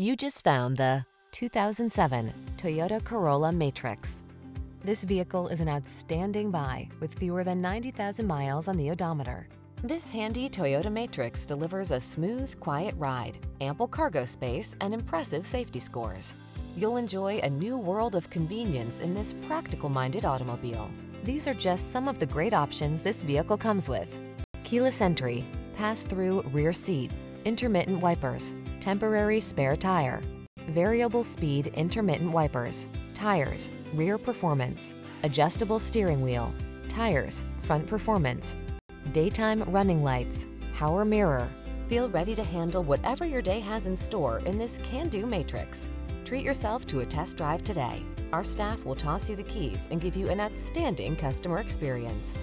You just found the 2007 Toyota Corolla Matrix. This vehicle is an outstanding buy with fewer than 90,000 miles on the odometer. This handy Toyota Matrix delivers a smooth, quiet ride, ample cargo space, and impressive safety scores. You'll enjoy a new world of convenience in this practical-minded automobile. These are just some of the great options this vehicle comes with. Keyless entry, pass-through rear seat, intermittent wipers, temporary spare tire, variable speed intermittent wipers, tires, rear performance, adjustable steering wheel, tires, front performance, daytime running lights, power mirror. Feel ready to handle whatever your day has in store in this can-do matrix. Treat yourself to a test drive today. Our staff will toss you the keys and give you an outstanding customer experience.